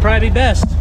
Probably best.